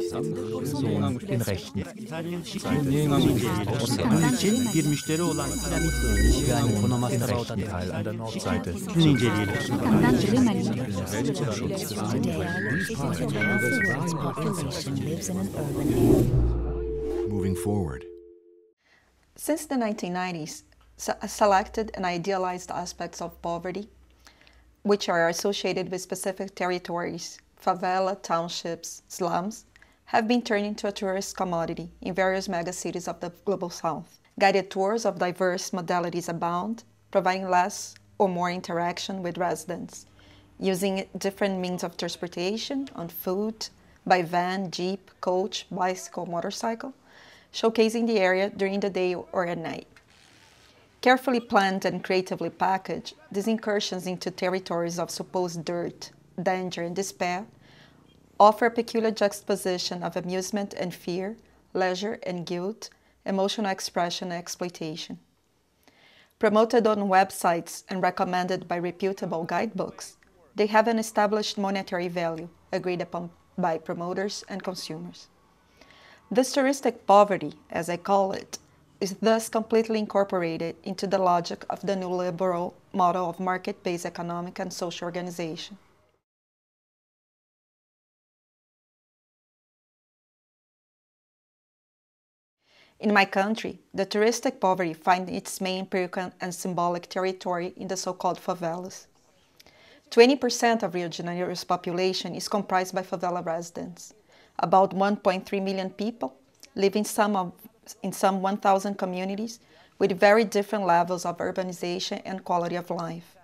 den Rechten. bir müşteri olan Yani den rechten Teil an der Nordseite. Bunu inceleyelim. Moving forward. Since the 1990s, selected and idealized aspects of poverty, which are associated with specific territories, favela, townships, slums, have been turned into a tourist commodity in various megacities of the global south. Guided tours of diverse modalities abound, providing less or more interaction with residents, using different means of transportation on foot, by van, jeep, coach, bicycle, motorcycle, showcasing the area during the day or at night. Carefully planned and creatively packaged, these incursions into territories of supposed dirt, danger, and despair offer a peculiar juxtaposition of amusement and fear, leisure and guilt, emotional expression and exploitation. Promoted on websites and recommended by reputable guidebooks, they have an established monetary value agreed upon by promoters and consumers. This touristic poverty, as I call it, is thus completely incorporated into the logic of the neoliberal model of market based economic and social organization. In my country, the touristic poverty finds its main empirical and symbolic territory in the so called favelas. 20% of Rio de Janeiro's population is comprised by favela residents. About 1.3 million people live in some, of, in some 1,000 communities with very different levels of urbanization and quality of life.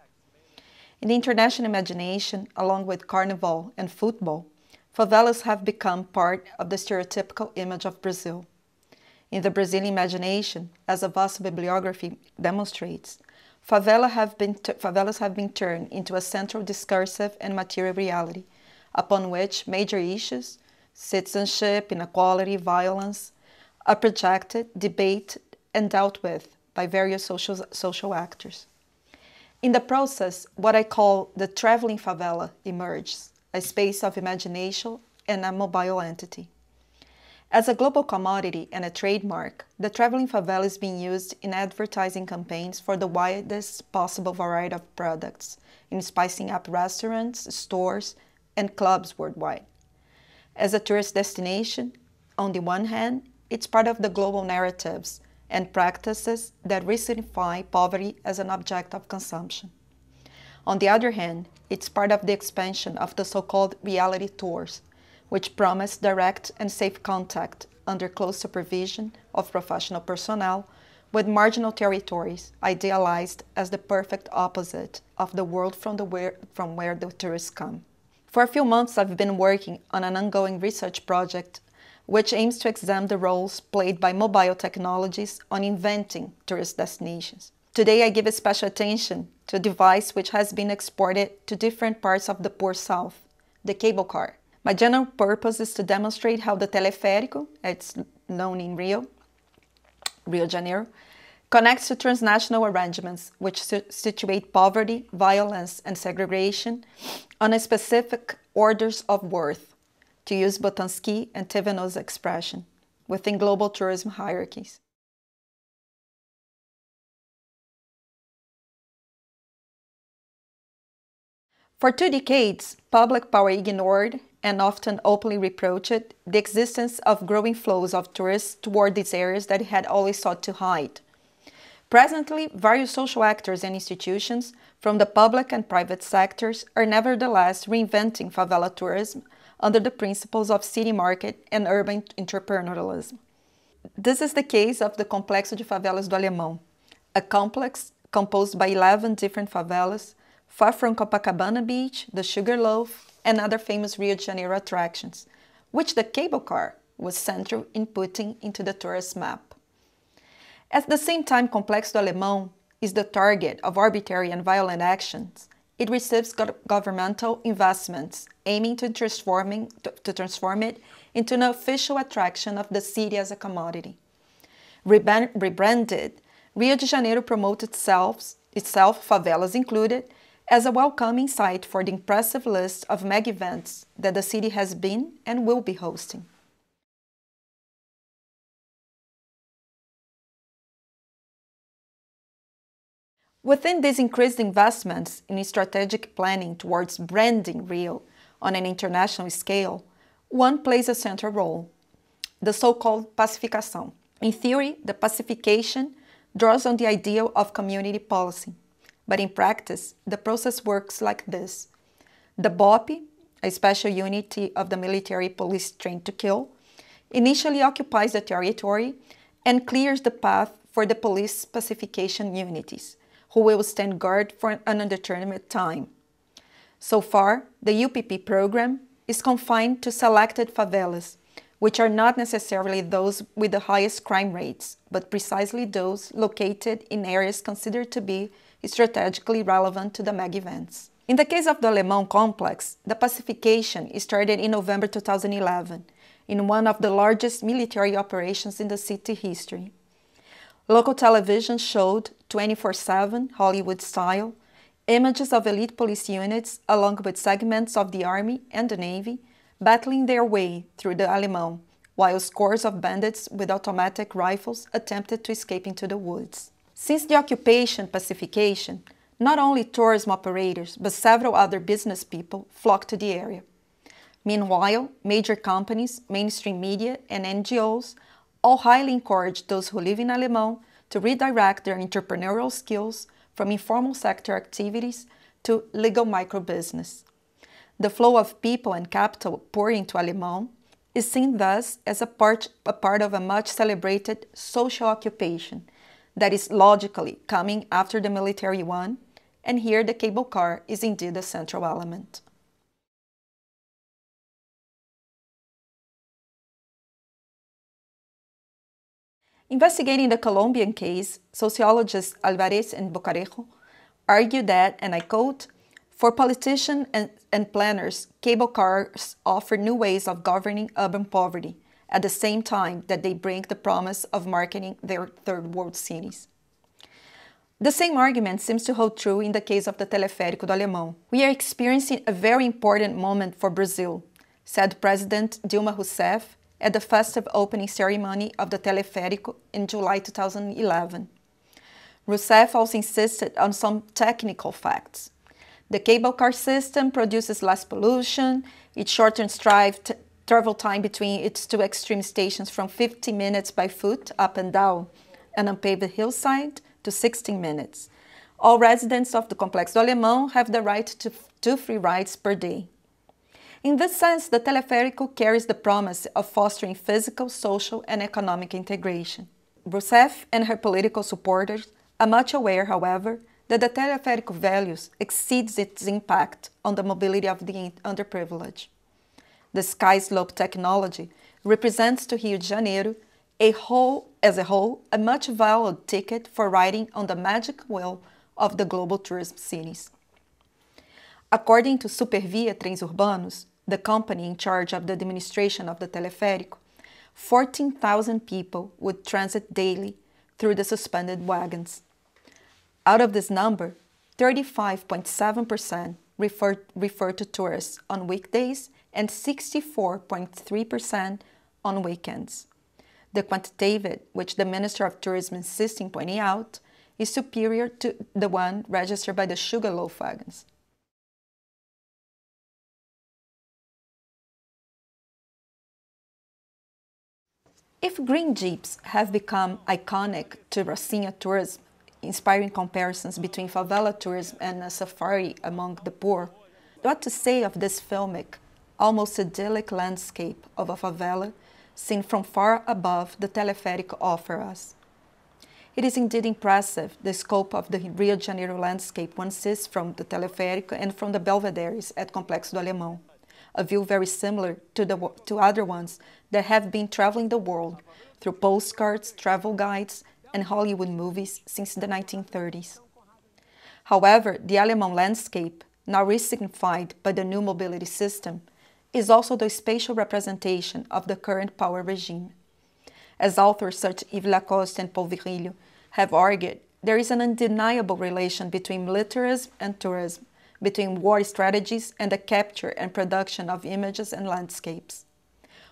In the international imagination, along with carnival and football, favelas have become part of the stereotypical image of Brazil. In the Brazilian imagination, as a vast bibliography demonstrates, favela have been favelas have been turned into a central discursive and material reality upon which major issues, citizenship, inequality, violence, are projected, debated, and dealt with by various social, social actors. In the process, what I call the traveling favela emerges, a space of imagination and a mobile entity. As a global commodity and a trademark, the traveling favela is being used in advertising campaigns for the widest possible variety of products, in spicing up restaurants, stores, and clubs worldwide. As a tourist destination, on the one hand, it's part of the global narratives and practices that recenify poverty as an object of consumption. On the other hand, it's part of the expansion of the so called reality tours, which promise direct and safe contact under close supervision of professional personnel with marginal territories idealized as the perfect opposite of the world from, the where, from where the tourists come. For a few months, I've been working on an ongoing research project which aims to examine the roles played by mobile technologies on inventing tourist destinations. Today, I give special attention to a device which has been exported to different parts of the poor South, the cable car. My general purpose is to demonstrate how the teleférico, it's known in Rio, Rio de Janeiro, connects to transnational arrangements which situate poverty, violence, and segregation on a specific orders of worth, to use Boltanski and Thévenot's expression, within global tourism hierarchies. For two decades, public power ignored and often openly reproached the existence of growing flows of tourists toward these areas that it had always sought to hide. Presently, various social actors and institutions from the public and private sectors are nevertheless reinventing favela tourism under the principles of city market and urban entrepreneurialism. This is the case of the Complexo de Favelas do Alemão, a complex composed by 11 different favelas far from Copacabana Beach, the Sugarloaf, and other famous Rio de Janeiro attractions, which the cable car was central in putting into the tourist map. At the same time, Complexo do Alemão is the target of arbitrary and violent actions, it receives go- governmental investments aiming to, transforming, to, to transform it into an official attraction of the city as a commodity. Rebranded, Rio de Janeiro promotes itself, itself, favelas included, as a welcoming site for the impressive list of mega events that the city has been and will be hosting. Within these increased investments in strategic planning towards branding Rio on an international scale, one plays a central role, the so-called pacificação. In theory, the pacification draws on the ideal of community policy, but in practice, the process works like this the BOPE, a special unity of the military police trained to kill, initially occupies the territory and clears the path for the police pacification unities, who will stand guard for an undetermined time. So far, the UPP program is confined to selected favelas, which are not necessarily those with the highest crime rates, but precisely those located in areas considered to be strategically relevant to the mega events. In the case of the Alemão complex, the pacification started in November 2011 in one of the largest military operations in the city history. Local television showed 24 7 Hollywood style images of elite police units along with segments of the Army and the Navy battling their way through the Alemão, while scores of bandits with automatic rifles attempted to escape into the woods. Since the occupation pacification, not only tourism operators but several other business people flocked to the area. Meanwhile, major companies, mainstream media, and NGOs all highly encourage those who live in Alemão to redirect their entrepreneurial skills from informal sector activities to legal microbusiness. The flow of people and capital pouring into Alemão is seen thus as a part, a part of a much celebrated social occupation that is logically coming after the military one, and here the cable car is indeed a central element. Investigating the Colombian case, sociologists Alvarez and Bocarejo argue that, and I quote, for politicians and, and planners, cable cars offer new ways of governing urban poverty at the same time that they bring the promise of marketing their third world cities. The same argument seems to hold true in the case of the Teleférico do Alemão. We are experiencing a very important moment for Brazil, said President Dilma Rousseff at the festive opening ceremony of the Teleférico in July 2011. Rousseff also insisted on some technical facts. The cable car system produces less pollution, it shortens drive travel time between its two extreme stations from 50 minutes by foot up and down an unpaved hillside to 16 minutes. All residents of the Complexo do Alemão have the right to two free rides per day. In this sense, the Teleférico carries the promise of fostering physical, social, and economic integration. Rousseff and her political supporters are much aware, however, that the Teleférico values exceeds its impact on the mobility of the underprivileged. The sky slope technology represents to Rio de Janeiro a whole, as a whole, a much valued ticket for riding on the magic wheel of the global tourism cities. According to Supervia Trens Urbanos, the company in charge of the administration of the Teleférico, 14,000 people would transit daily through the suspended wagons. Out of this number, 35.7% refer, refer to tourists on weekdays and 64.3% on weekends. The quantitative, which the Minister of Tourism insists in pointing out, is superior to the one registered by the Sugarloaf wagons. If green jeeps have become iconic to Rocinha tourism, inspiring comparisons between favela tourism and a safari among the poor, what to say of this filmic, almost idyllic landscape of a favela seen from far above the teleférico offer us? It is indeed impressive the scope of the Rio de Janeiro landscape one sees from the teleférico and from the belvederes at Complexo do Alemão. A view very similar to, the, to other ones that have been traveling the world through postcards, travel guides, and Hollywood movies since the 1930s. However, the Alemão landscape, now resignified by the new mobility system, is also the spatial representation of the current power regime. As authors such as Yves Lacoste and Paul Virilio have argued, there is an undeniable relation between militarism and tourism, between war strategies and the capture and production of images and landscapes.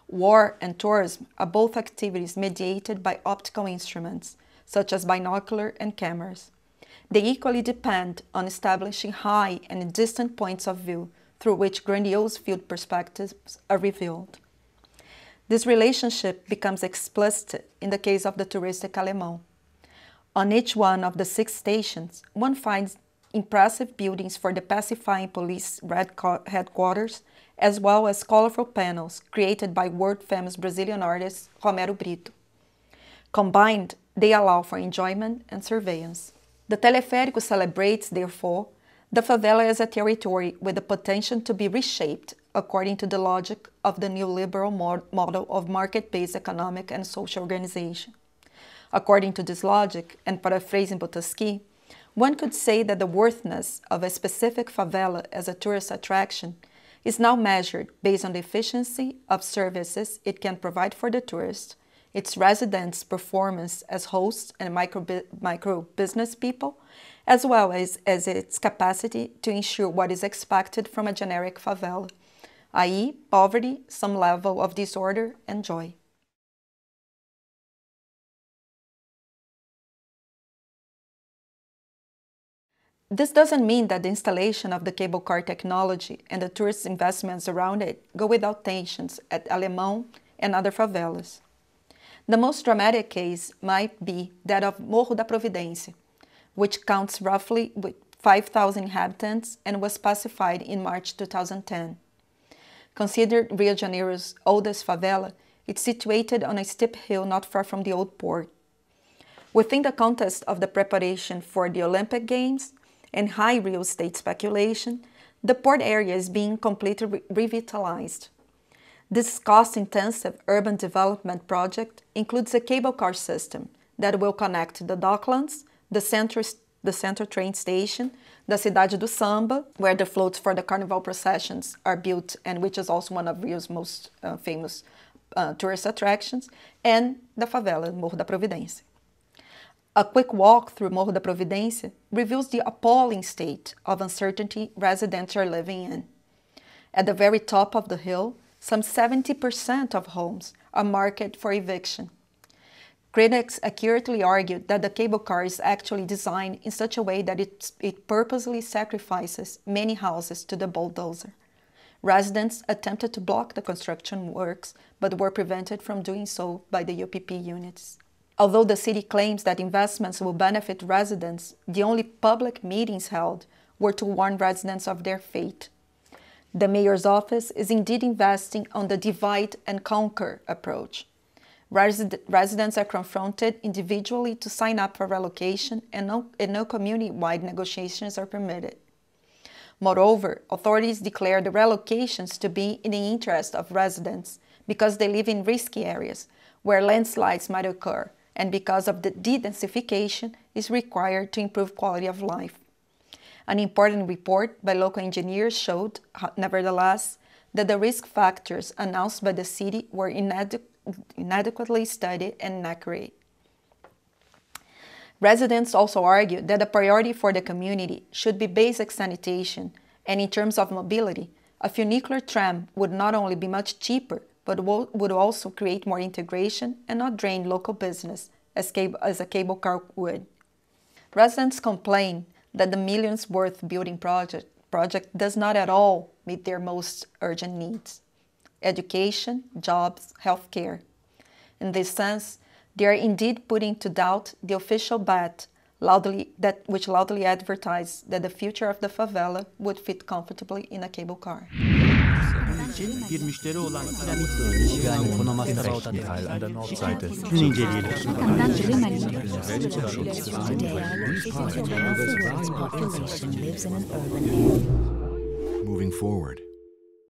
War and tourism are both activities mediated by optical instruments, such as binocular and cameras. they equally depend on establishing high and distant points of view through which grandiose field perspectives are revealed. This relationship becomes explicit in the case of the touristic Alemão. On each one of the six stations, one finds impressive buildings for the pacifying police red headquarters, as well as colorful panels created by world-famous Brazilian artist Romero Britto. Combined, they allow for enjoyment and surveillance. The Teleférico celebrates, therefore, the favela as a territory with the potential to be reshaped according to the logic of the neoliberal model of market-based economic and social organization. According to this logic, and paraphrasing Boltanski, one could say that the worthiness of a specific favela as a tourist attraction is now measured based on the efficiency of services it can provide for the tourist, its residents' performance as hosts and micro, micro business people, as well as, as its capacity to ensure what is expected from a generic favela, i.e., poverty, some level of disorder, and joy. This doesn't mean that the installation of the cable car technology and the tourist investments around it go without tensions at Alemão and other favelas. The most dramatic case might be that of Morro da Providência, which counts roughly with 5,000 inhabitants and was pacified in March 2010. Considered Rio de Janeiro's oldest favela, it's situated on a steep hill not far from the old port. Within the context of the preparation for the Olympic Games, and high real estate speculation, the port area is being completely re revitalized. This cost-intensive urban development project includes a cable car system that will connect the docklands, the center, the center train station, the Cidade do Samba, where the floats for the carnival processions are built and which is also one of Rio's most uh, famous uh, tourist attractions, and the favela, Morro da Providência. A quick walk through Morro da Providência reveals the appalling state of uncertainty residents are living in. At the very top of the hill, some 70% of homes are marked for eviction. Critics accurately argued that the cable car is actually designed in such a way that it, it purposely sacrifices many houses to the bulldozer. Residents attempted to block the construction works, but were prevented from doing so by the UPP units. Although the city claims that investments will benefit residents, the only public meetings held were to warn residents of their fate. The mayor's office is indeed investing on the divide and conquer approach. Resid residents are confronted individually to sign up for relocation and no, and no community-wide negotiations are permitted. Moreover, authorities declare the relocations to be in the interest of residents because they live in risky areas where landslides might occur and because of the de-densification is required to improve quality of life. An important report by local engineers showed, nevertheless, that the risk factors announced by the city were inadequ inadequately studied and inaccurate. Residents also argued that the priority for the community should be basic sanitation, and in terms of mobility, a funicular tram would not only be much cheaper, but would also create more integration and not drain local business as, as a cable car would. Residents complain that the millions worth building project, project does not at all meet their most urgent needs education, jobs, healthcare. In this sense, they are indeed putting to doubt the official bet loudly, that, which loudly advertised that the future of the favela would fit comfortably in a cable car. Bir müşteri olan piramit Yani konamastra Teil an der Nordseite. Moving forward.